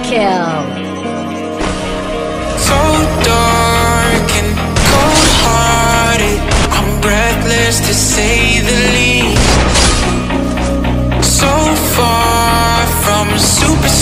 kill. So dark and cold hearted. I'm breathless to say the least. So far from a superstar,